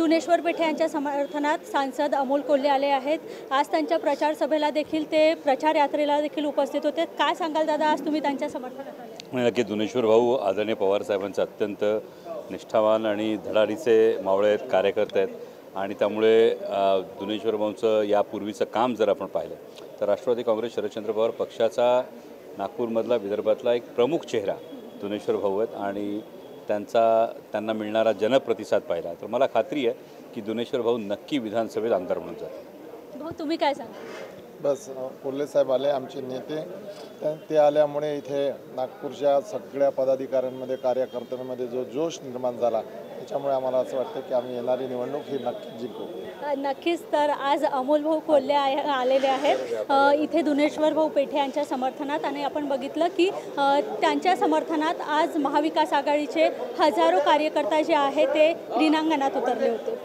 दुनेश्वर पेठे यांच्या समर्थनात सांसद अमोल कोल्हे आले आहेत. आज त्यांच्या प्रचार सभेला देखील ते प्रचार यात्रेला देखील उपस्थित होते. काय सांगाल दादा? आज तुम्ही त्यांच्या समर्थनात नक्की दुनेश्वर भाऊ आदरणीय पवार साहेबांचे अत्यंत निष्ठावान आणि धडाडीचे मावळे आहेत कार्यकर्ते आहेत. आणि त्यामुळे दुनेश्वर भाऊंचं यापूर्वीचं काम जर आपण पाहिलं तर राष्ट्रवादी काँग्रेस शरदचंद्र पवार पक्षाचा नागपूरमधला विदर्भातला एक प्रमुख चेहरा दुनेश्वर भाऊ आहेत. आणि त्यांचा त्यांना मिळणारा जनप्रतिसाद पाहिला. तर मला खात्री आहे की दुनेश्वर भाऊ नक्की विधानसभेत आमदार म्हणून जातील. भाऊ तुम्ही काय सांगा बस कोल्हे साहेब आले आमचे नेते. ते आल्यामुळे इथे नागपूरच्या सगळ्या पदाधिकाऱ्यांमध्ये कार्यकर्त्यांमध्ये जो जोश निर्माण झाला त्याच्यामुळे आम्हाला असं वाटतं की आम्ही येणारी निवडणूक ही नक्की जिंकू. नक्कीच तर आज अमोल भाऊ कोल्हे आहे आलेले आहेत. इथे दुनेश्वर भाऊ पेठे यांच्या समर्थनात आणि आपण बघितलं की त्यांच्या समर्थनात आज महाविकास आघाडीचे हजारो कार्यकर्ता जे आहे ते रिणांगणात उतरले होते.